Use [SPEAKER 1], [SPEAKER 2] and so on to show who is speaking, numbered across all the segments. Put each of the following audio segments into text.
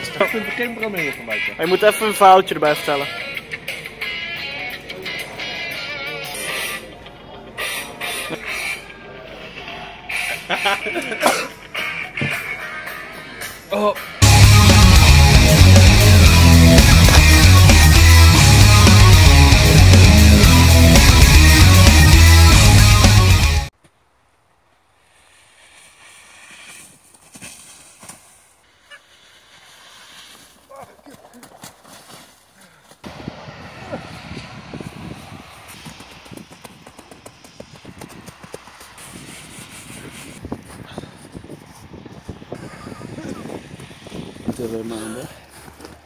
[SPEAKER 1] Ik vind er geen programmering van buiten.
[SPEAKER 2] Je moet even een verhaaltje erbij vertellen.
[SPEAKER 1] Oh.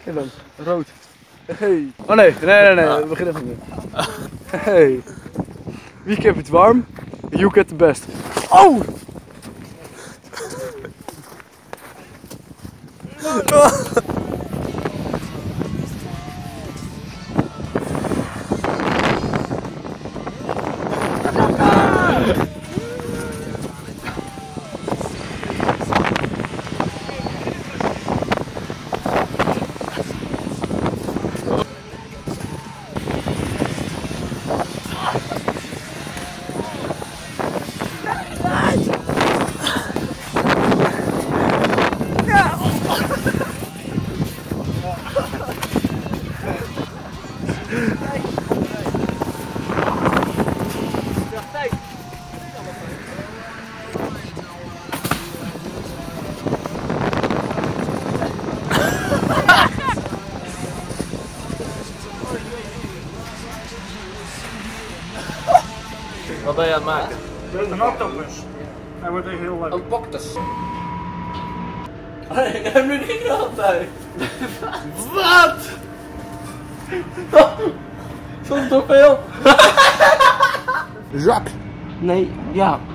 [SPEAKER 2] Kijk dan, rood. Hey. Oh nee, nee, nee, nee, we beginnen van nu. Hey. Wie kept het warm? You get the best. Oh!
[SPEAKER 1] Wat ben je aan het maken?
[SPEAKER 2] Een octopus. Hij wordt echt heel leuk.
[SPEAKER 1] Een boktes. Nee, neem nu niet altijd. Wat? Só não tô
[SPEAKER 2] com
[SPEAKER 1] eu. Drop. Nem. Yeah.